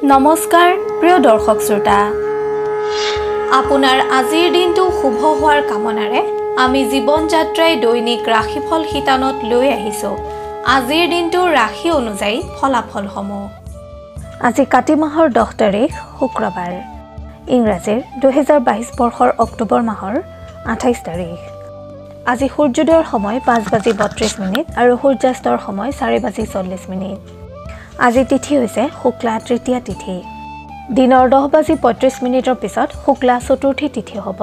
নমস্কাৰ প্ৰিয় দৰ্শক শ্ৰোতা। আপোনাৰ আজিৰ দিনটো শুভ হোৱাৰ কামনাৰে আমি জীৱন যাত্ৰাই দৈনিক ৰাশিফল শিতানত লৈ আহিছোঁ। আজিৰ দিনটোৰ ৰাশি অনুযায়ী ফলাফলসমূহ। আজি কাতি মাহৰ দহ তাৰিখ শুক্ৰবাৰ। ইংৰাজীৰ দুহেজাৰ বাইছ বৰ্ষৰ অক্টোবৰ মাহৰ আঠাইছ তাৰিখ। আজি সূৰ্যোদয়ৰ সময় পাঁচ বাজি বত্ৰিছ মিনিট আৰু সূৰ্যাস্তৰ সময় চাৰি বাজি চল্লিছ মিনিট। আজি তিথি হৈছে শুক্লা তৃতীয়া তিথি। দিনৰ দহ বাজি পঁয়ত্ৰিছ মিনিটৰ পিছত শুক্লা চতুৰ্থী তিথি হ'ব।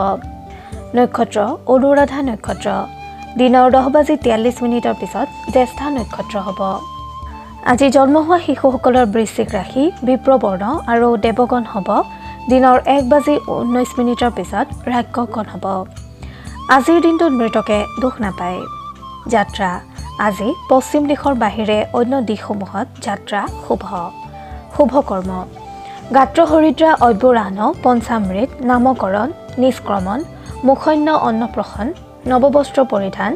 নক্ষত্ৰ অনুৰাধা নক্ষত্ৰ। দিনৰ দহ বাজি তিয়াল্লিছ মিনিটৰ পিছত জ্যেষ্ঠা নক্ষত্ৰ হ'ব। আজি জন্ম হোৱা শিশুসকলৰ বৃশ্চিক ৰাশি বিপ্ৰবৰ্ণ আৰু দেৱগণ হ'ব। দিনৰ এক বাজি ঊনৈছ মিনিটৰ পিছত ৰাক্ষকগণ হ'ব। আজিৰ দিনটোত মৃতকে দুখ নাপায়। যাত্ৰা আজি পশ্চিম দিশৰ বাহিৰে অন্য দিশসমূহত যাত্ৰা শুভ। শুভ কৰ্ম। গাত্ৰ হৰিদ্ৰা অব্যৰাহ্ন পঞ্চামৃত নামকৰণ নিষ্ক্ৰমণ মুখন্য অন্নপ্ৰসন নৱবস্ত্ৰ পৰিধান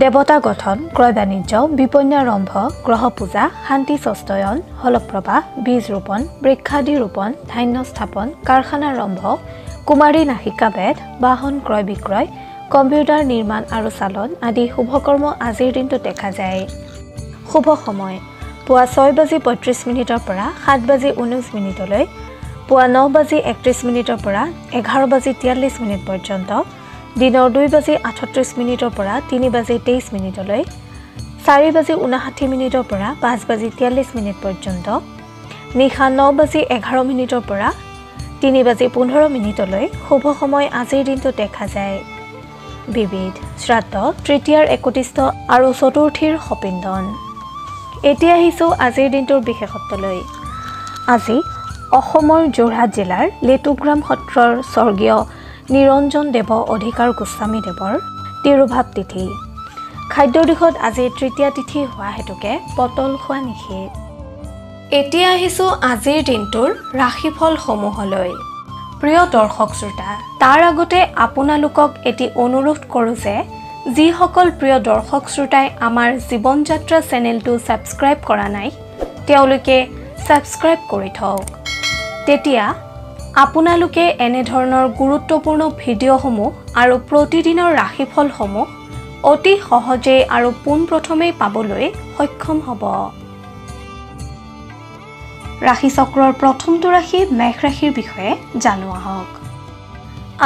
দেৱতা গঠন ক্ৰয় বাণিজ্য বিপন্যাৰম্ভ গ্ৰহ পূজা শান্তি স্বস্তয়ন হলপ্ৰবাহ বীজ ৰোপণ বৃক্ষাদি ৰোপণ ধান্য স্থাপন কাৰখানাৰম্ভ কুমাৰী নাসিকা বেদ বাহন ক্ৰয় বিক্ৰয় কম্পিউটাৰ নিৰ্মাণ আৰু চালন আদি শুভকৰ্ম আজিৰ দিনটোত দেখা যায়। শুভ সময়। পুৱা ছয় বাজি পঁয়ত্ৰিছ মিনিটৰ পৰা সাত বাজি ঊনৈছ মিনিটলৈ পুৱা ন বাজি একত্ৰিছ মিনিটৰ পৰা এঘাৰ বাজি তিয়াল্লিছ মিনিট পৰ্যন্ত দিনৰ দুই বাজি আঠত্ৰিছ মিনিটৰ পৰা তিনি বাজি তেইছ মিনিটলৈ চাৰি বাজি ঊনাষাঠি মিনিটৰ পৰা পাঁচ বাজি তিয়াল্লিছ মিনিট পৰ্যন্ত নিশা ন বাজি এঘাৰ মিনিটৰ পৰা তিনি বাজি পোন্ধৰ মিনিটলৈ শুভ সময় আজিৰ দিনটোত দেখা যায়। বিবিধ শ্ৰাদ্ধ তৃতীয়াৰ একত্ৰিছ আৰু চতুৰ্থীৰ সপিন্দন এতিয়া আহিছোঁ আজিৰ দিনটোৰ বিশেষত্বলৈ। আজি অসমৰ যোৰহাট জিলাৰ লেটুগ্ৰাম সত্ৰৰ স্বৰ্গীয় নিৰঞ্জন দেৱ অধিকাৰ গোস্বামীদেৱৰ তিৰুভাৱ তিথি। খাদ্যৰ দিশত আজি তৃতীয়া তিথি হোৱা হেতুকে পটল খোৱা নিষেধ। এতিয়া আহিছোঁ আজিৰ দিনটোৰ ৰাশিফলসমূহলৈ। প্ৰিয় দৰ্শক শ্ৰোতা তাৰ আগতে আপোনালোকক এটি অনুৰোধ কৰোঁ যে যিসকল প্ৰিয় দৰ্শক শ্ৰোতাই আমাৰ জীৱন যাত্ৰা চেনেলটো ছাবস্ক্ৰাইব কৰা নাই তেওঁলোকে ছাবস্ক্ৰাইব কৰি থওক। তেতিয়া আপোনালোকে এনেধৰণৰ গুৰুত্বপূৰ্ণ ভিডিঅ'সমূহ আৰু প্ৰতিদিনৰ ৰাশিফলসমূহ অতি সহজেই আৰু পোনপ্ৰথমেই পাবলৈ সক্ষম হ'ব। ৰাশিচক্ৰৰ প্ৰথমটো ৰাশি মেঘ ৰাশিৰ বিষয়ে জানো আহক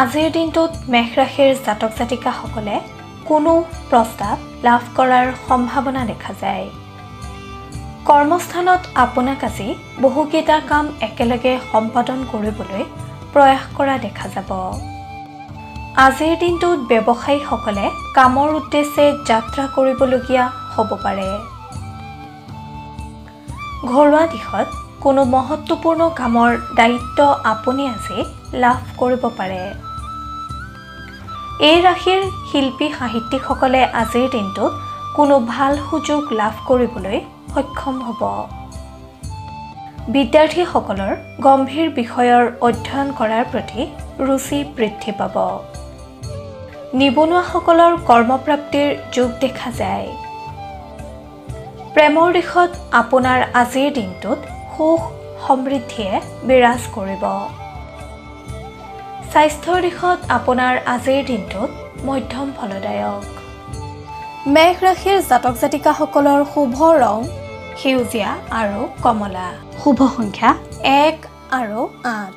আজিৰ দিনটোত মেঘ ৰাশিৰ জাতক জাতিকাসকলে কোনো প্ৰস্তাৱ লাভ কৰাৰ সম্ভাৱনা দেখা যায়। কৰ্মস্থানত আপোনাক আজি বহুকেইটা কাম একেলগে সম্পাদন কৰিবলৈ প্ৰয়াস কৰা দেখা যাব। আজিৰ দিনটোত ব্যৱসায়ীসকলে কামৰ উদ্দেশ্যে যাত্ৰা কৰিবলগীয়া হ'ব পাৰে। ঘৰুৱা দিশত কোনো মহত্বপূৰ্ণ কামৰ দায়িত্ব আপুনি আজি লাভ কৰিব পাৰে। এই ৰাশিৰ শিল্পী সাহিত্যিকসকলে আজিৰ দিনটোত কোনো ভাল সুযোগ লাভ কৰিবলৈ সক্ষম হ'ব। বিদ্যাৰ্থীসকলৰ গম্ভীৰ বিষয়ৰ অধ্যয়ন কৰাৰ প্ৰতি ৰুচি বৃদ্ধি পাব। নিবনুৱাসকলৰ কৰ্মপ্ৰাপ্তিৰ যোগ দেখা যায়। প্ৰেমৰ দিশত আপোনাৰ আজিৰ দিনটোত সুখ সমৃদ্ধিয়ে বিৰাজ কৰিব। স্বাস্থ্যৰ দিশত আপোনাৰ আজিৰ দিনটোত মধ্যম ফলদায়ক। মেঘ ৰাশিৰ জাতক জাতিকাসকলৰ শুভ ৰং সেউজীয়া আৰু কমলা। শুভ সংখ্যা এক আৰু আঠ।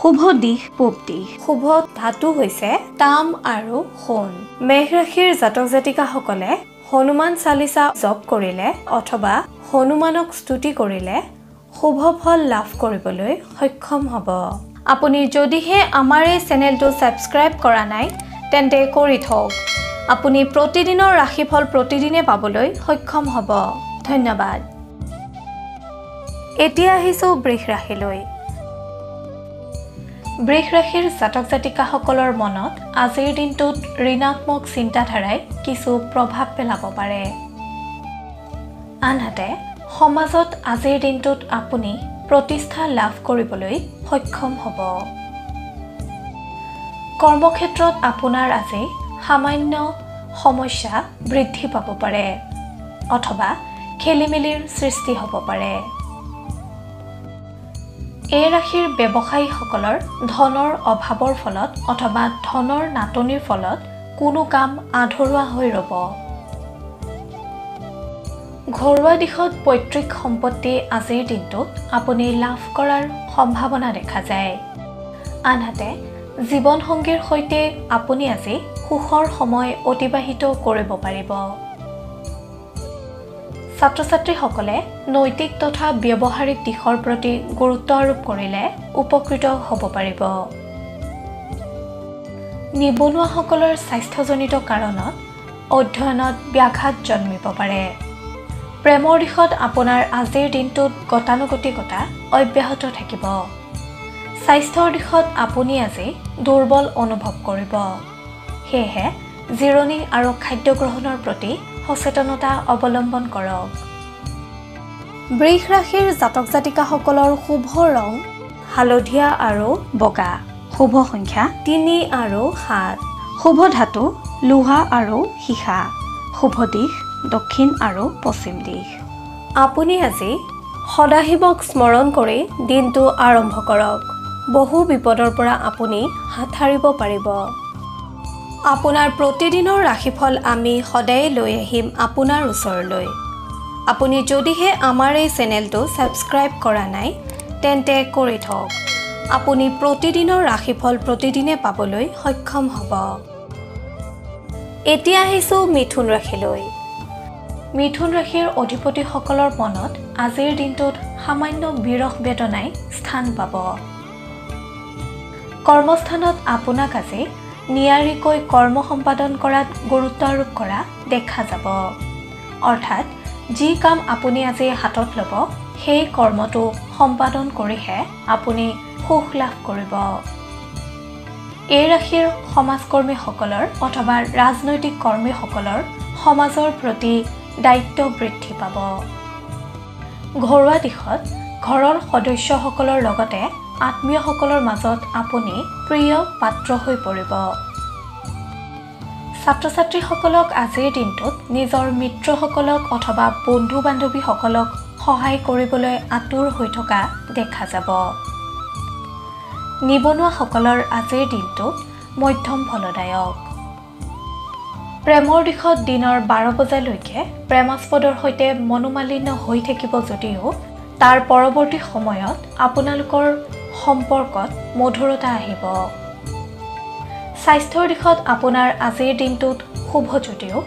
শুভ দিশ পূব দিশ। শুভ ধাতু হৈছে তাম আৰু সোণ। মেঘ ৰাশিৰ জাতক জাতিকাসকলে হনুমান চালিচা জপ কৰিলে অথবা হনুমানক স্তুতি কৰিলে শুভ ফল লাভ কৰিবলৈ সক্ষম হ'ব। আপুনি যদিহে আমাৰ এই চেনেলটো ছাবস্ক্ৰাইব কৰা নাই তেন্তে কৰি থওক। আপুনি প্ৰতিদিনৰ ৰাশিফল প্ৰতিদিনে পাবলৈ সক্ষম হ'ব। ধন্যবাদ। এতিয়া আহিছোঁ বৃষ ৰাশিলৈ। বৃষ ৰাশিৰ জাতক জাতিকাসকলৰ মনত আজিৰ দিনটোত ঋণাত্মক চিন্তাধাৰাই কিছু প্ৰভাৱ পেলাব পাৰে। আনহাতে সমাজত আজিৰ দিনটোত আপুনি প্ৰতিষ্ঠা লাভ কৰিবলৈ সক্ষম হ'ব। কৰ্মক্ষেত্ৰত আপোনাৰ আজি সামান্য সমস্যা বৃদ্ধি পাব পাৰে অথবা খেলি মেলিৰ সৃষ্টি হ'ব পাৰে। এই ৰাশিৰ ব্যৱসায়ীসকলৰ ধনৰ অভাৱৰ ফলত অথবা ধনৰ নাটনিৰ ফলত কোনো কাম আধৰুৱা হৈ ৰ'ব। ঘৰুৱা দিশত পৈতৃক সম্পত্তি আজিৰ দিনটোত আপুনি লাভ কৰাৰ সম্ভাৱনা দেখা যায়। আনহাতে জীৱনসংগীৰ সৈতে আপুনি আজি সুখৰ সময় অতিবাহিত কৰিব পাৰিব। ছাত্ৰ ছাত্ৰীসকলে নৈতিক তথা ব্যৱহাৰিক দিশৰ প্ৰতি গুৰুত্ব আৰোপ কৰিলে উপকৃত হ'ব পাৰিব। নিবনুৱাসকলৰ স্বাস্থ্যজনিত কাৰণত অধ্যয়নত ব্যাঘাত জন্মিব পাৰে। প্ৰেমৰ দিশত আপোনাৰ আজিৰ দিনটোত গতানুগতিকতা অব্যাহত থাকিব। স্বাস্থ্যৰ দিশত আপুনি আজি দুৰ্বল অনুভৱ কৰিব। সেয়েহে জিৰণি আৰু খাদ্য গ্ৰহণৰ প্ৰতি সচেতনতা অৱলম্বন কৰক। বৃষ ৰাশিৰ জাতক জাতিকাসকলৰ শুভ ৰং হালধীয়া আৰু বগা। শুভ সংখ্যা তিনি আৰু সাত। শুভ ধাতু লোহা আৰু সীসা। শুভ দিশ দক্ষিণ আৰু পশ্চিম দিশ। আপুনি আজি সদাশিৱক স্মৰণ কৰি দিনটো আৰম্ভ কৰক। বহু বিপদৰ পৰা আপুনি হাত সাৰিব পাৰিব। আপোনাৰ প্ৰতিদিনৰ ৰাশিফল আমি সদায় লৈ আহিম আপোনাৰ ওচৰলৈ। আপুনি যদিহে আমাৰ এই চেনেলটো ছাবস্ক্ৰাইব কৰা নাই তেন্তে কৰি থওক। আপুনি প্ৰতিদিনৰ ৰাশিফল প্ৰতিদিনে পাবলৈ সক্ষম হ'ব। এতিয়া আহিছোঁ মিথুন ৰাশিলৈ। মিথুন ৰাশিৰ অধিপতিসকলৰ মনত আজিৰ দিনটোত সামান্য বিৰহ বেদনাই স্থান পাব। কৰ্মস্থানত আপোনাক আজি নিয়াৰিকৈ কৰ্ম সম্পাদন কৰাত গুৰুত্ব আৰোপ কৰা দেখা যাব। অৰ্থাৎ যি কাম আপুনি আজি হাতত ল'ব সেই কৰ্মটো সম্পাদন কৰিহে আপুনি সুখ লাভ কৰিব। এই ৰাশিৰ সমাজকৰ্মীসকলৰ অথবা ৰাজনৈতিক কৰ্মীসকলৰ সমাজৰ প্ৰতি দায়িত্ব বৃদ্ধি পাব। ঘৰুৱা দিশত ঘৰৰ সদস্যসকলৰ লগতে আত্মীয়সকলৰ মাজত আপুনি প্ৰিয় পাত্ৰ হৈ পৰিব। ছাত্ৰ ছাত্ৰীসকলক আজিৰ দিনটোত নিজৰ মিত্ৰসকলক অথবা বন্ধু বান্ধৱীসকলক সহায় কৰিবলৈ আঁতুৰ হৈ থকা দেখা যাব। নিবনুৱাসকলৰ আজিৰ দিনটো মধ্যম ফলদায়ক। প্ৰেমৰ দিশত দিনৰ বাৰ বজালৈকে প্ৰেমাস্পদৰ সৈতে মনোমালিন্য হৈ থাকিব যদিও তাৰ পৰৱৰ্তী সময়ত আপোনালোকৰ সম্পৰ্কত মধুৰতা আহিব। স্বাস্থ্যৰ দিশত আপোনাৰ আজিৰ দিনটোত শুভ যদিও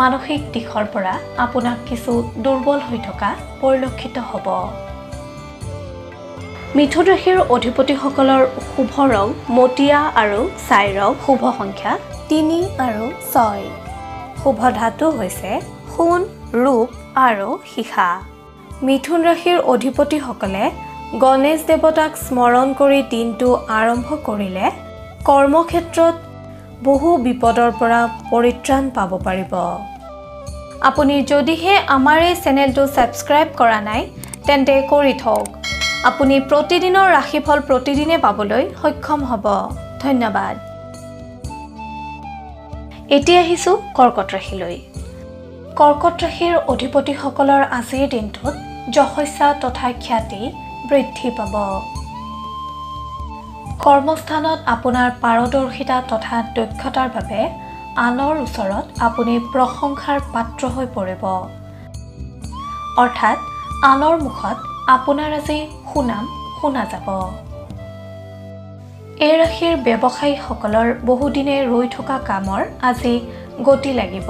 মানসিক দিশৰ পৰা আপোনাক কিছু দুৰ্বল হৈ থকা পৰিলক্ষিত হ'ব। মিথুন ৰাশিৰ অধিপতিসকলৰ শুভ ৰং মটীয়া আৰু ছাই ৰং শুভ সংখ্যা তিনি আৰু ছয়। শুভ ধাতু হৈছে সোণ ৰূপ আৰু সীসা। মিথুন ৰাশিৰ অধিপতিসকলে গণেশ দেৱতাক স্মৰণ কৰি দিনটো আৰম্ভ কৰিলে কৰ্মক্ষেত্ৰত বহু বিপদৰ পৰা পৰিত্ৰাণ পাব পাৰিব। আপুনি যদিহে আমাৰ এই চেনেলটো ছাবস্ক্ৰাইব কৰা নাই তেন্তে কৰি থওক। আপুনি প্ৰতিদিনৰ ৰাশিফল প্ৰতিদিনে পাবলৈ সক্ষম হ'ব। ধন্যবাদ। এতিয়া আহিছোঁ কৰ্কট ৰাশিলৈ। কৰ্কট ৰাশিৰ অধিপতিসকলৰ আজিৰ দিনটোত যশস্যা তথা খ্যাতি বৃদ্ধি পাব। কৰ্মস্থানত আপোনাৰ পাৰদৰ্শিতা তথা দক্ষতাৰ বাবে আনৰ ওচৰত আপুনি প্ৰশংসাৰ পাত্ৰ হৈ পৰিব। অৰ্থাৎ আনৰ মুখত আপোনাৰ আজি সুনাম শুনা যাব। এই ৰাশিৰ ব্যৱসায়ীসকলৰ বহুদিনে ৰৈ থকা কামৰ আজি গতি লাগিব।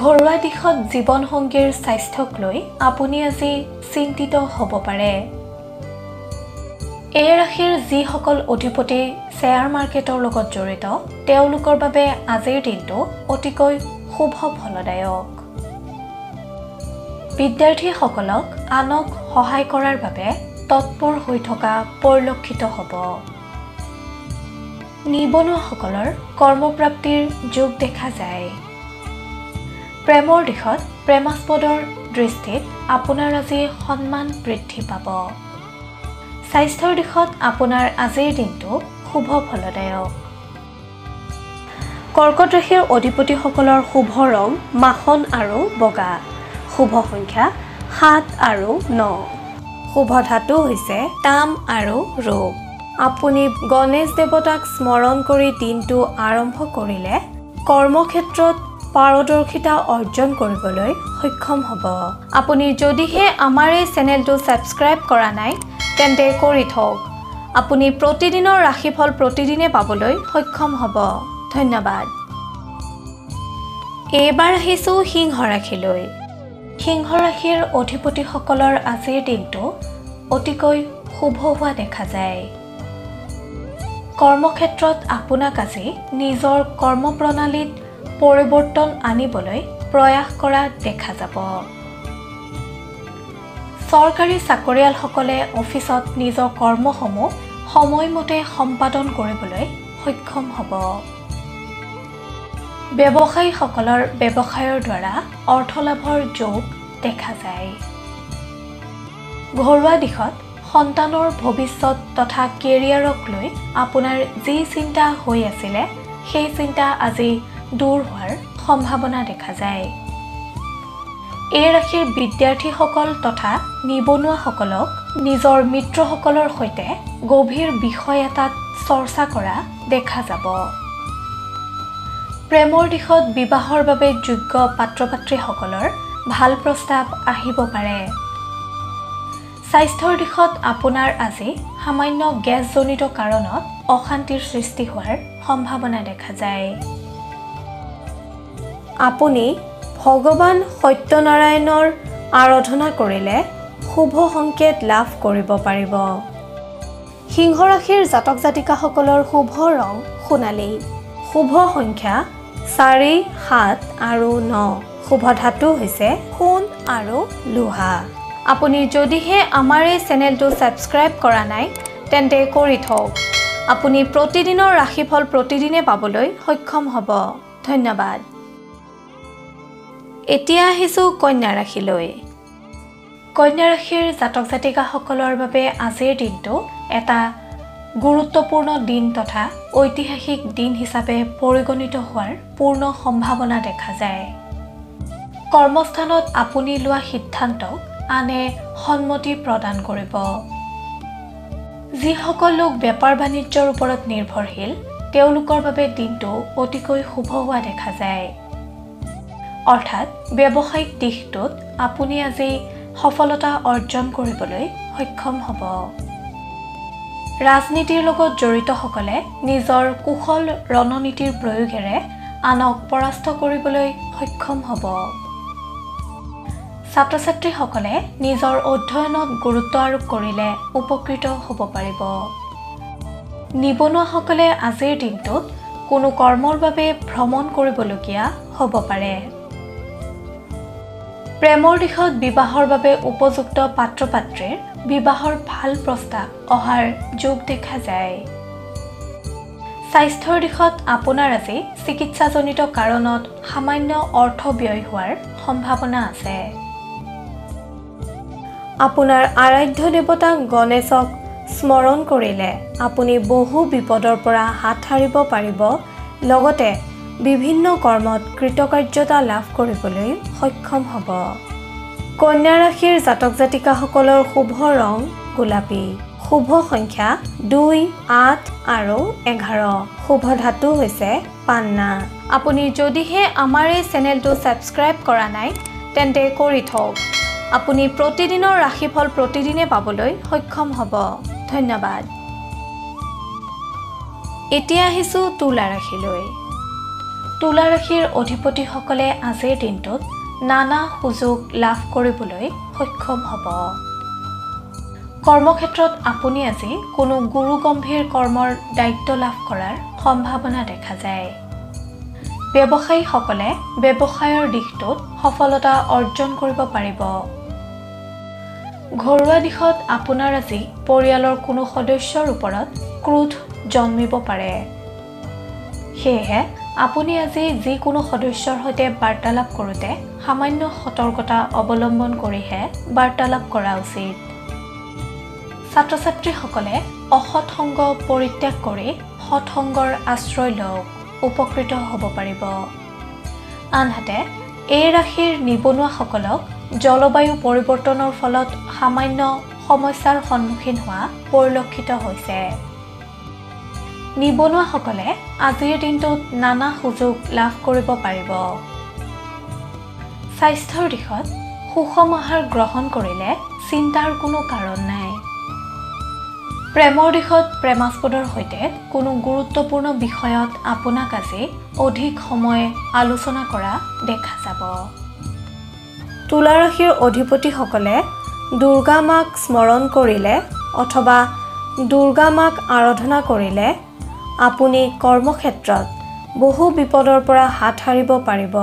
ঘৰুৱা দিশত জীৱনসংগীৰ স্বাস্থ্যক লৈ আপুনি আজি চিন্তিত হ'ব পাৰে। এই ৰাশিৰ যিসকল অধিপতি শ্বেয়াৰ মাৰ্কেটৰ লগত জড়িত তেওঁলোকৰ বাবে আজিৰ দিনটো অতিকৈ শুভ ফলদায়ক। বিদ্যাৰ্থীসকলক আনক সহায় কৰাৰ বাবে তৎপৰ হৈ থকা পৰিলক্ষিত হ'ব। নিবনুৱাসকলৰ কৰ্মপ্ৰাপ্তিৰ যোগ দেখা যায়। প্ৰেমৰ দিশত প্ৰেমাস্পদৰ দৃষ্টিত আপোনাৰ আজি সন্মান বৃদ্ধি পাব। স্বাস্থ্যৰ দিশত আপোনাৰ আজিৰ দিনটো শুভ ফলদায়ক। কৰ্কট ৰাশিৰ অধিপতিসকলৰ শুভ ৰং মাখন আৰু বগা। শুভ সংখ্যা সাত আৰু ন। শুভ ধাতু হৈছে তাম আৰু ৰূপ। আপুনি গণেশ দেৱতাক স্মৰণ কৰি দিনটো আৰম্ভ কৰিলে কৰ্মক্ষেত্ৰত পাৰদৰ্শিতা অৰ্জন কৰিবলৈ সক্ষম হ'ব। আপুনি যদিহে আমাৰ এই চেনেলটো ছাবস্ক্ৰাইব কৰা নাই তেন্তে কৰি থওক। আপুনি প্ৰতিদিনৰ ৰাশিফল প্ৰতিদিনে পাবলৈ সক্ষম হ'ব। ধন্যবাদ। এইবাৰ আহিছোঁ সিংহ ৰাশিলৈ। সিংহ ৰাশিৰ অধিপতিসকলৰ আজিৰ দিনটো অতিকৈ শুভ হোৱা দেখা যায়। কৰ্মক্ষেত্ৰত আপোনাক আজি নিজৰ কৰ্মপ্ৰণালীত পৰিৱৰ্তন আনিবলৈ প্ৰয়াস কৰা দেখা যাব। চৰকাৰী চাকৰিয়ালসকলে অফিচত নিজৰ কৰ্মসমূহ সময়মতে সম্পাদন কৰিবলৈ সক্ষম হ'ব। ব্যৱসায়ীসকলৰ ব্যৱসায়ৰ দ্বাৰা অৰ্থলাভৰ যোগ দেখা যায়। ঘৰুৱা দিশত সন্তানৰ ভৱিষ্যত তথা কেৰিয়াৰক লৈ আপোনাৰ যি চিন্তা হৈ আছিলে সেই চিন্তা আজি দূৰ হোৱাৰ সম্ভাৱনা দেখা যায়। এই ৰাশিৰ বিদ্যাৰ্থীসকল তথা নিবনুৱাসকলক নিজৰ মিত্ৰসকলৰ সৈতে গভীৰ বিষয় এটাত চৰ্চা কৰা দেখা যাব। প্ৰেমৰ দিশত বিবাহৰ বাবে যোগ্য পাত্ৰ পাত্ৰীসকলৰ ভাল প্ৰস্তাৱ আহিব পাৰে। স্বাস্থ্যৰ দিশত আপোনাৰ আজি সামান্য গেছজনিত কাৰণত অশান্তিৰ সৃষ্টি হোৱাৰ সম্ভাৱনা দেখা যায়। আপুনি ভগৱান সত্যনাৰায়ণৰ আৰাধনা কৰিলে শুভ সংকেত লাভ কৰিব পাৰিব। সিংহ ৰাশিৰ জাতক জাতিকাসকলৰ শুভ ৰং সোণালী। শুভ সংখ্যা চাৰি সাত আৰু ন। শুভ ধাতু হৈছে সোণ আৰু লোহা। আপুনি যদিহে আমাৰ এই চেনেলটো ছাবস্ক্ৰাইব কৰা নাই তেন্তে কৰি থওক। আপুনি প্ৰতিদিনৰ ৰাশিফল প্ৰতিদিনে পাবলৈ সক্ষম হ'ব। ধন্যবাদ। এতিয়া আহিছোঁ কন্যা ৰাশিলৈ। কন্যা ৰাশিৰ জাতক জাতিকাসকলৰ বাবে আজিৰ দিনটো এটা গুৰুত্বপূৰ্ণ দিন তথা ঐতিহাসিক দিন হিচাপে পৰিগণিত হোৱাৰ পূৰ্ণ সম্ভাৱনা দেখা যায়। কৰ্মস্থানত আপুনি লোৱা সিদ্ধান্তক আনে সন্মতি প্ৰদান কৰিব। যিসকল লোক বেপাৰ বাণিজ্যৰ ওপৰত নিৰ্ভৰশীল তেওঁলোকৰ বাবে দিনটো অতিকৈ শুভ হোৱা দেখা যায়। অৰ্থাৎ ব্যৱসায়িক দিশটোত আপুনি আজি সফলতা অৰ্জন কৰিবলৈ সক্ষম হ'ব। ৰাজনীতিৰ লগত জড়িতসকলে নিজৰ কুশল ৰণনীতিৰ প্ৰয়োগেৰে আনক পৰাস্ত কৰিবলৈ সক্ষম হ'ব। ছাত্ৰ ছাত্ৰীসকলে নিজৰ অধ্যয়নত গুৰুত্ব আৰোপ কৰিলে উপকৃত হ'ব পাৰিব। নিবনুৱাসকলে আজিৰ দিনটোত কোনো কৰ্মৰ বাবে ভ্ৰমণ কৰিবলগীয়া হ'ব পাৰে। প্ৰেমৰ দিশত বিবাহৰ বাবে উপযুক্ত পাত্ৰ পাত্ৰীৰ বিবাহৰ ভাল প্ৰস্তাৱ অহাৰ যোগ দেখা যায়। স্বাস্থ্যৰ দিশত আপোনাৰ আজি চিকিৎসাজনিত কাৰণত সামান্য অৰ্থ ব্যয় হোৱাৰ সম্ভাৱনা আছে। আপোনাৰ আৰাধ্য দেৱতা গণেশক স্মৰণ কৰিলে আপুনি বহু বিপদৰ পৰা হাত সাৰিব পাৰিব। লগতে বিভিন্ন কৰ্মত কৃতকাৰ্যতা লাভ কৰিবলৈ সক্ষম হ'ব। কন্যা ৰাশিৰ জাতক জাতিকাসকলৰ শুভ ৰং গোলাপী। শুভ সংখ্যা দুই আঠ আৰু এঘাৰ। শুভ ধাতু হৈছে পান্না। আপুনি যদিহে আমাৰ এই চেনেলটো ছাবস্ক্ৰাইব কৰা নাই তেন্তে কৰি থওক। আপুনি প্ৰতিদিনৰ ৰাশিফল প্ৰতিদিনে পাবলৈ সক্ষম হ'ব। ধন্যবাদ। এতিয়া আহিছোঁ তুলা ৰাশিলৈ। তুলা ৰাশিৰ অধিপতিসকলে আজিৰ দিনটোত নানা সুযোগ লাভ কৰিবলৈ সক্ষম হ'ব। কৰ্মক্ষেত্ৰত আপুনি আজি কোনো গুৰু গম্ভীৰ কৰ্মৰ দায়িত্ব লাভ কৰাৰ সম্ভাৱনা দেখা যায়। ব্যৱসায়ীসকলে ব্যৱসায়ৰ দিশটোত সফলতা অৰ্জন কৰিব পাৰিব। ঘৰুৱা দিশত আপোনাৰ আজি পৰিয়ালৰ কোনো সদস্যৰ ওপৰত ক্ৰোধ জন্মিব পাৰে। সেয়েহে আপুনি আজি যিকোনো সদস্যৰ সৈতে বাৰ্তালাপ কৰোঁতে সামান্য সতৰ্কতা অৱলম্বন কৰিহে বাৰ্তালাপ কৰা উচিত। ছাত্ৰ ছাত্ৰীসকলে অসৎ সংগ পৰিত্যাগ কৰি সৎ সংগৰ আশ্ৰয় লওক উপকৃত হ'ব পাৰিব। আনহাতে এই ৰাশিৰ নিবনুৱাসকলক জলবায়ু পৰিৱৰ্তনৰ ফলত সামান্য সমস্যাৰ সন্মুখীন হোৱা পৰিলক্ষিত হৈছে। নিবনুৱাসকলে আজিৰ দিনটোত নানা সুযোগ লাভ কৰিব পাৰিব। স্বাস্থ্যৰ দিশত সুষম আহাৰ গ্ৰহণ কৰিলে চিন্তাৰ কোনো কাৰণ নাই। প্ৰেমৰ দিশত প্ৰেমাস্পদৰ সৈতে কোনো গুৰুত্বপূৰ্ণ বিষয়ত আপোনাক আজি অধিক সময় আলোচনা কৰা দেখা যাব। তুলা ৰাশিৰ অধিপতিসকলে দুৰ্গা মাক স্মৰণ কৰিলে অথবা দুৰ্গা মাক আৰাধনা কৰিলে আপুনি কৰ্মক্ষেত্ৰত বহু বিপদৰ পৰা হাত সাৰিব পাৰিব।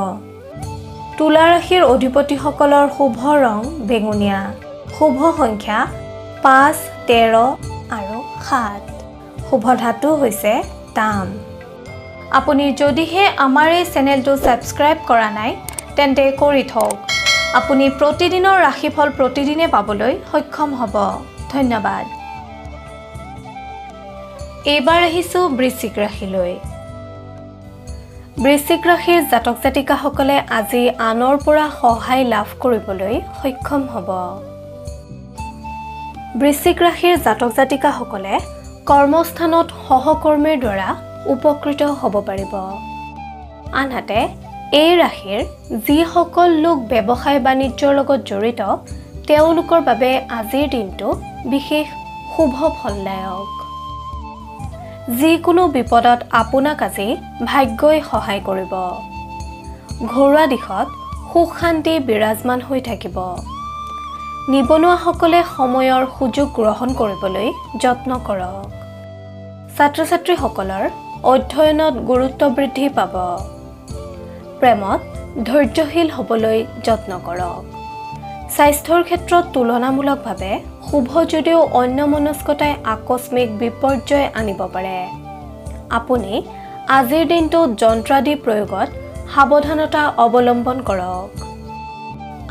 তুলা ৰাশিৰ অধিপতিসকলৰ শুভ ৰং বেঙুনীয়া। শুভ সংখ্যা পাঁচ তেৰ আৰু সাত। শুভ ধাতু হৈছে তাম। আপুনি যদিহে আমাৰ এই চেনেলটো ছাবস্ক্ৰাইব কৰা নাই তেন্তে কৰি থওক। আপুনি প্ৰতিদিনৰ ৰাশিফল প্ৰতিদিনে পাবলৈ সক্ষম হ'ব। ধন্যবাদ। এইবাৰ আহিছোঁ বৃশ্চিক ৰাশিলৈ। বৃশ্চিক ৰাশিৰ জাতক জাতিকাসকলে আজি আনৰ পৰা সহায় লাভ কৰিবলৈ সক্ষম হ'ব। বৃশ্চিক ৰাশিৰ জাতক জাতিকাসকলে কৰ্মস্থানত সহকৰ্মীৰ দ্বাৰা উপকৃত হ'ব পাৰিব। আনহাতে এই ৰাশিৰ যিসকল লোক ব্যৱসায় বাণিজ্যৰ লগত জড়িত তেওঁলোকৰ বাবে আজিৰ দিনটো বিশেষ শুভ ফলদায়ক। যিকোনো বিপদত আপোনাক আজি ভাগ্যই সহায় কৰিব। ঘৰুৱা দিশত সুখ শান্তি বিৰাজমান হৈ থাকিব। নিবনুৱাসকলে সময়ৰ সুযোগ গ্ৰহণ কৰিবলৈ যত্ন কৰক। ছাত্ৰ ছাত্ৰীসকলৰ অধ্যয়নত গুৰুত্ব বৃদ্ধি পাব। প্ৰেমত ধৈৰ্যশীল হ'বলৈ যত্ন কৰক। স্বাস্থ্যৰ ক্ষেত্ৰত তুলনামূলকভাৱে শুভ যদিও অন্যমনস্কতাই আকস্মিক বিপৰ্যয় আনিব পাৰে। আপুনি আজিৰ দিনটোত যন্ত্ৰাদি প্ৰয়োগত সাৱধানতা অৱলম্বন কৰক।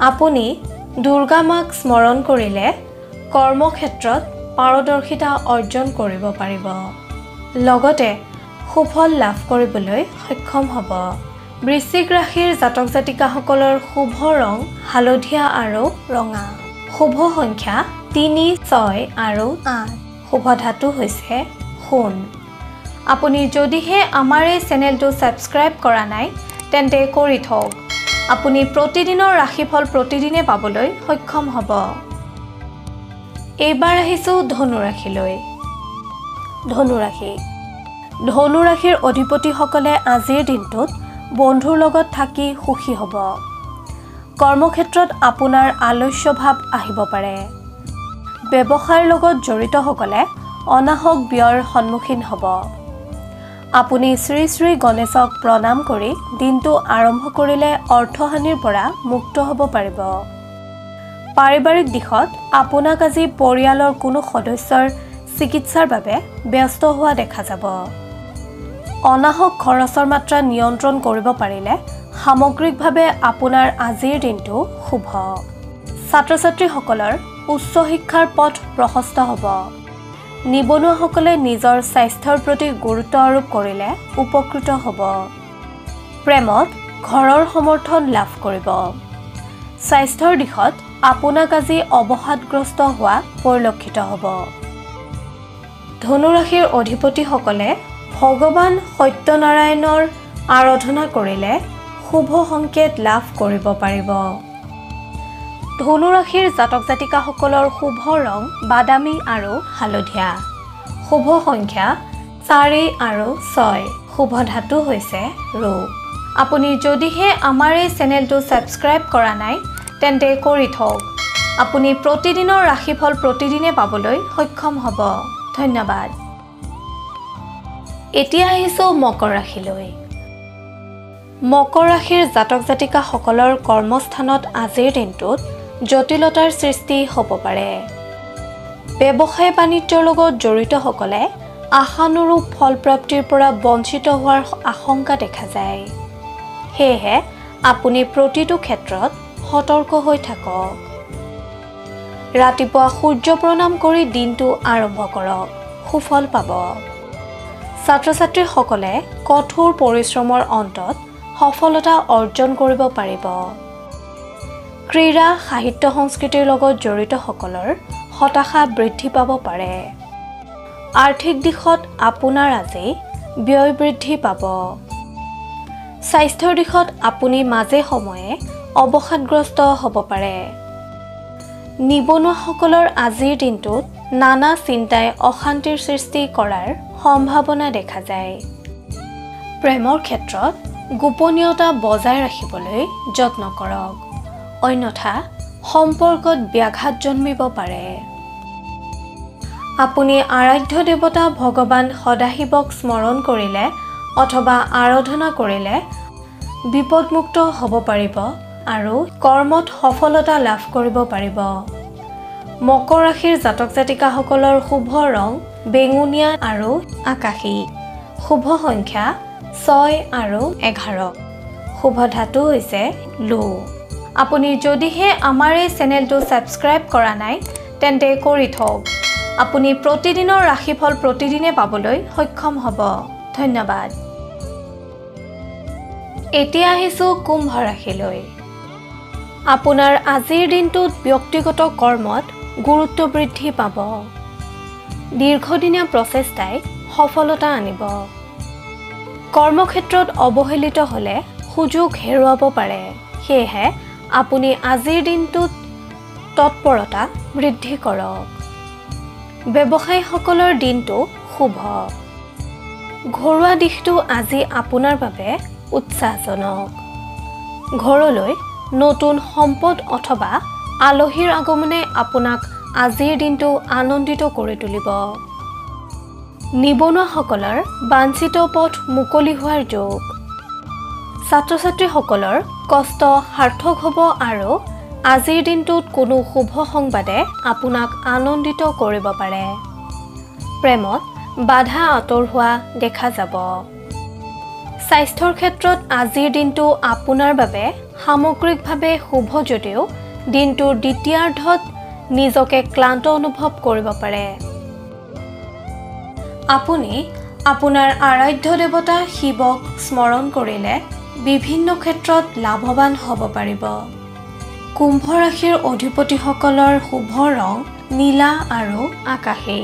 আপুনি দুৰ্গা মাক স্মৰণ কৰিলে কৰ্মক্ষেত্ৰত পাৰদৰ্শিতা অৰ্জন কৰিব পাৰিব। লগতে সুফল লাভ কৰিবলৈ সক্ষম হ'ব। বৃশ্চিক ৰাশিৰ জাতক জাতিকাসকলৰ শুভ ৰং হালধীয়া আৰু ৰঙা। শুভ সংখ্যা তিনি ছয় আৰু আঠ। শুভ ধাতু হৈছে সোণ। আপুনি যদিহে আমাৰ এই চেনেলটো ছাবস্ক্ৰাইব কৰা নাই তেন্তে কৰি থওক। আপুনি প্ৰতিদিনৰ ৰাশিফল প্ৰতিদিনে পাবলৈ সক্ষম হ'ব। এইবাৰ আহিছোঁ ধনুৰাশিলৈ। ধনুৰাশি। ধনুৰাশিৰ অধিপতিসকলে আজিৰ দিনটোত বন্ধুৰ লগত থাকি সুখী হ'ব। কৰ্মক্ষেত্ৰত আপোনাৰ আলস্য ভাৱ আহিব পাৰে। ব্যৱসায়ৰ লগত জড়িতসকলে অনাহক ব্যয়ৰ সন্মুখীন হ'ব। আপুনি শ্ৰী শ্ৰী গণেশক প্ৰণাম কৰি দিনটো আৰম্ভ কৰিলে অৰ্থহানিৰ পৰা মুক্ত হ'ব পাৰিব। পাৰিবাৰিক দিশত আপোনাক আজি পৰিয়ালৰ কোনো সদস্যৰ চিকিৎসাৰ বাবে ব্যস্ত হোৱা দেখা যাব। অনাহক খৰচৰ মাত্ৰা নিয়ন্ত্ৰণ কৰিব পাৰিলে সামগ্ৰিকভাৱে আপোনাৰ আজিৰ দিনটো শুভ। ছাত্ৰ ছাত্ৰীসকলৰ উচ্চ শিক্ষাৰ পথ প্ৰশস্ত হ'ব। নিবনুৱাসকলে নিজৰ স্বাস্থ্যৰ প্ৰতি গুৰুত্ব আৰোপ কৰিলে উপকৃত হ'ব। প্ৰেমত ঘৰৰ সমৰ্থন লাভ কৰিব। স্বাস্থ্যৰ দিশত আপোনাক আজি অৱসাদগ্ৰস্ত হোৱা পৰিলক্ষিত হ'ব। ধনুৰাশিৰ অধিপতিসকলে ভগৱান সত্যনাৰায়ণৰ আৰাধনা কৰিলে শুভ সংকেত লাভ কৰিব পাৰিব। ধনুৰাশিৰ জাতক জাতিকাসকলৰ শুভ ৰং বাদামী আৰু হালধীয়া। শুভ সংখ্যা চাৰি আৰু ছয়। শুভ ধাতু হৈছে ৰৌ। আপুনি যদিহে আমাৰ এই চেনেলটো ছাবস্ক্ৰাইব কৰা নাই তেন্তে কৰি থওক। আপুনি প্ৰতিদিনৰ ৰাশিফল প্ৰতিদিনে পাবলৈ সক্ষম হ'ব। ধন্যবাদ। এতিয়া আহিছোঁ মকৰ ৰাশিলৈ। মকৰ ৰাশিৰ জাতক জাতিকাসকলৰ কৰ্মস্থানত আজিৰ দিনটোত জটিলতাৰ সৃষ্টি হ'ব পাৰে। ব্যৱসায় বাণিজ্যৰ লগত জড়িতসকলে আশানুৰূপ ফলপ্ৰাপ্তিৰ পৰা বঞ্চিত হোৱাৰ আশংকা দেখা যায়। সেয়েহে আপুনি প্ৰতিটো ক্ষেত্ৰত সতৰ্ক হৈ থাকক। ৰাতিপুৱা সূৰ্য প্ৰণাম কৰি দিনটো আৰম্ভ কৰক সুফল পাব। ছাত্ৰ ছাত্ৰীসকলে কঠোৰ পৰিশ্ৰমৰ অন্তত সফলতা অৰ্জন কৰিব পাৰিব। ক্ৰীড়া সাহিত্য সংস্কৃতিৰ লগত জড়িতসকলৰ হতাশা বৃদ্ধি পাব পাৰে। আৰ্থিক দিশত আপোনাৰ আজি ব্যয় বৃদ্ধি পাব। স্বাস্থ্যৰ দিশত আপুনি মাজে সময়ে অৱসাদগ্ৰস্ত হ'ব পাৰে। নিবনুৱাসকলৰ আজিৰ দিনটোত নানা চিন্তাই অশান্তিৰ সৃষ্টি কৰাৰ সম্ভাৱনা দেখা যায়। প্ৰেমৰ ক্ষেত্ৰত গোপনীয়তা বজাই ৰাখিবলৈ যত্ন কৰক। অন্যথা সম্পৰ্কত ব্যাঘাত জন্মিব পাৰে। আপুনি আৰাধ্য দেৱতা ভগৱান সদাশিৱক স্মৰণ কৰিলে অথবা আৰাধনা কৰিলে বিপদমুক্ত হ'ব পাৰিব আৰু কৰ্মত সফলতা লাভ কৰিব পাৰিব। মকৰ ৰাশিৰ জাতক জাতিকাসকলৰ শুভ ৰং বেঙুনীয়া আৰু আকাশী। শুভ সংখ্যা ছয় আৰু এঘাৰ। শুভ ধাতু হৈছে লো। আপুনি যদিহে আমাৰ এই চেনেলটো ছাবস্ক্ৰাইব কৰা নাই তেন্তে কৰি থওক। আপুনি প্ৰতিদিনৰ ৰাশিফল প্ৰতিদিনে পাবলৈ সক্ষম হ'ব। ধন্যবাদ। এতিয়া আহিছোঁ কুম্ভ ৰাশিলৈ। আপোনাৰ আজিৰ দিনটোত ব্যক্তিগত কৰ্মত গুৰুত্ব বৃদ্ধি পাব। দীৰ্ঘদিনীয়া প্ৰচেষ্টাই সফলতা আনিব। কৰ্মক্ষেত্ৰত অৱহেলিত হ'লে সুযোগ হেৰুৱাব পাৰে। সেয়েহে আপুনি আজিৰ দিনটোত তৎপৰতা বৃদ্ধি কৰক। ব্যৱসায়ীসকলৰ দিনটো শুভ। ঘৰুৱা দিশটো আজি আপোনাৰ বাবে উৎসাহজনক। ঘৰলৈ নতুন সম্পদ অথবা আলহীৰ আগমনে আপোনাক আজিৰ দিনটো আনন্দিত কৰি তুলিব। নিবনুৱাসকলৰ বাঞ্ছিত পথ মুকলি হোৱাৰ যোগ। ছাত্ৰ ছাত্ৰীসকলৰ কষ্ট সাৰ্থক হ'ব আৰু আজিৰ দিনটোত কোনো শুভ সংবাদে আপোনাক আনন্দিত কৰিব পাৰে। প্ৰেমত বাধা আঁতৰোৱা দেখা যাব। স্বাস্থ্যৰ ক্ষেত্ৰত আজিৰ দিনটো আপোনাৰ বাবে সামগ্ৰিকভাৱে শুভ যদিও দিনটোৰ দ্বিতীয়াৰ্ধত নিজকে ক্লান্ত অনুভৱ কৰিব পাৰে। আপুনি আপোনাৰ আৰাধ্য দেৱতা শিৱক স্মৰণ কৰিলে বিভিন্ন ক্ষেত্ৰত লাভৱান হ'ব পাৰিব। কুম্ভ ৰাশিৰ অধিপতিসকলৰ শুভ ৰং নীলা আৰু আকাশী।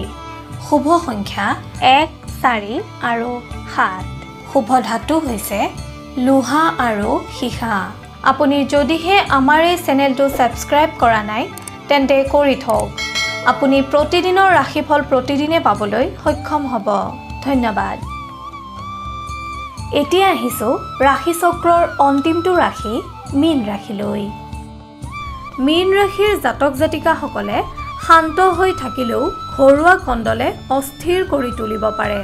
শুভ সংখ্যা এক চাৰি আৰু সাত। শুভ ধাতু হৈছে লোহা আৰু সীসা। আপুনি যদিহে আমাৰ এই চেনেলটো ছাবস্ক্ৰাইব কৰা নাই তেন্তে কৰি থওক। আপুনি প্ৰতিদিনৰ ৰাশিফল প্ৰতিদিনে পাবলৈ সক্ষম হ'ব। ধন্যবাদ। এতিয়া আহিছোঁ ৰাশিচক্ৰৰ অন্তিমটো ৰাশি মীন ৰাশিলৈ। মীন ৰাশিৰ জাতক জাতিকাসকলে শান্ত হৈ থাকিলেও ঘৰুৱা কণ্ডলে অস্থিৰ কৰি তুলিব পাৰে।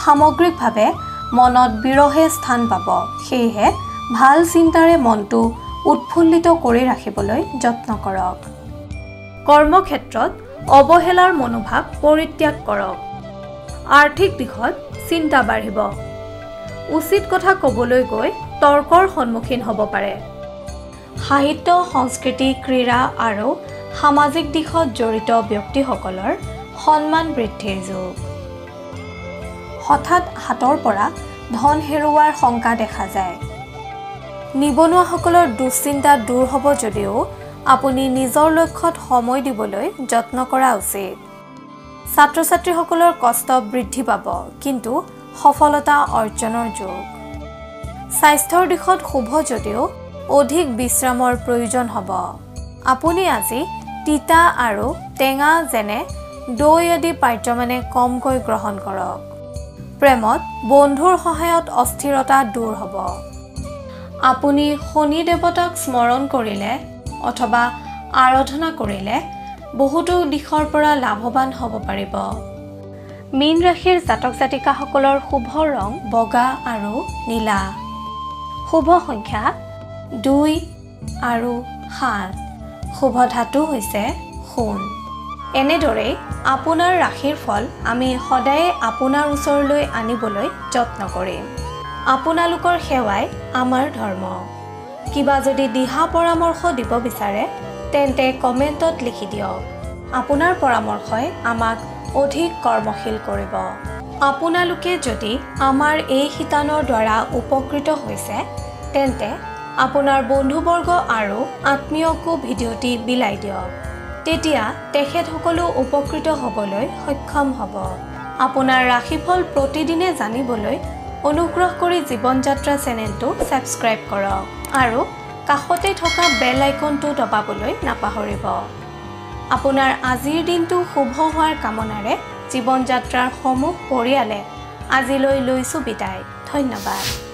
সামগ্ৰিকভাৱে মনত বিৰহে স্থান পাব। সেয়েহে ভাল চিন্তাৰে মনটো উৎফুল্লিত কৰি ৰাখিবলৈ যত্ন কৰক। কৰ্মক্ষেত্ৰত অৱহেলাৰ মনোভাৱ পৰিত্যাগ কৰক। আৰ্থিক দিশত চিন্তা বাঢ়িব। উচিত কথা ক'বলৈ গৈ তৰ্কৰ সন্মুখীন হ'ব পাৰে। সাহিত্য সংস্কৃতি ক্ৰীড়া আৰু সামাজিক দিশত জড়িত ব্যক্তিসকলৰ সন্মান বৃদ্ধিৰ যুগ। হঠাৎ হাতৰ পৰা ধন হেৰুওৱাৰ শংকা দেখা যায়। নিবনুৱাসকলৰ দুশ্চিন্তা দূৰ হ'ব যদিও আপুনি নিজৰ লক্ষ্যত সময় দিবলৈ যত্ন কৰা উচিত। ছাত্ৰ ছাত্ৰীসকলৰ কষ্ট বৃদ্ধি পাব কিন্তু সফলতা অৰ্জনৰ যুগ। স্বাস্থ্যৰ দিশত শুভ যদিও অধিক বিশ্ৰামৰ প্ৰয়োজন হ'ব। আপুনি আজি তিতা আৰু টেঙা যেনে দৈ আদি পাৰ্যমানে কমকৈ গ্ৰহণ কৰক। প্ৰেমত বন্ধুৰ সহায়ত অস্থিৰতা দূৰ হ'ব। আপুনি শনি দেৱতাক স্মৰণ কৰিলে অথবা আৰাধনা কৰিলে বহুতো দিশৰ পৰা লাভৱান হ'ব পাৰিব। মীন ৰাশিৰ জাতক জাতিকাসকলৰ শুভ ৰং বগা আৰু নীলা। শুভ সংখ্যা দুই আৰু সাত। শুভ ধাতু হৈছে সোণ। এনেদৰেই আপোনাৰ ৰাশিৰ ফল আমি সদায়ে আপোনাৰ ওচৰলৈ আনিবলৈ যত্ন কৰিম। আপোনালোকৰ সেৱাই আমাৰ ধৰ্ম। কিবা যদি দিহা পৰামৰ্শ দিব বিচাৰে তেন্তে কমেণ্টত লিখি দিয়ক। আপোনাৰ পৰামৰ্শই আমাক অধিক কৰ্মশীল কৰিব। আপোনালোকে যদি আমাৰ এই শিতানৰ দ্বাৰা উপকৃত হৈছে তেন্তে আপোনাৰ বন্ধুবৰ্গ আৰু আত্মীয়কো ভিডিঅ'টি বিলাই দিয়ক। তেতিয়া তেখেতসকলো উপকৃত হ'বলৈ সক্ষম হ'ব। আপোনাৰ ৰাশিফল প্ৰতিদিনে জানিবলৈ অনুগ্ৰহ কৰি জীৱন যাত্ৰা চেনেলটো ছাবস্ক্ৰাইব কৰক আৰু কাষতে থকা বেল আইকনটো দবাবলৈ নাপাহৰিব। আপোনাৰ আজিৰ দিনটো শুভ হোৱাৰ কামনাৰে জীৱন যাত্ৰাৰ সমূহ পৰিয়ালে আজিলৈ লৈছোঁ বিদায়। ধন্যবাদ।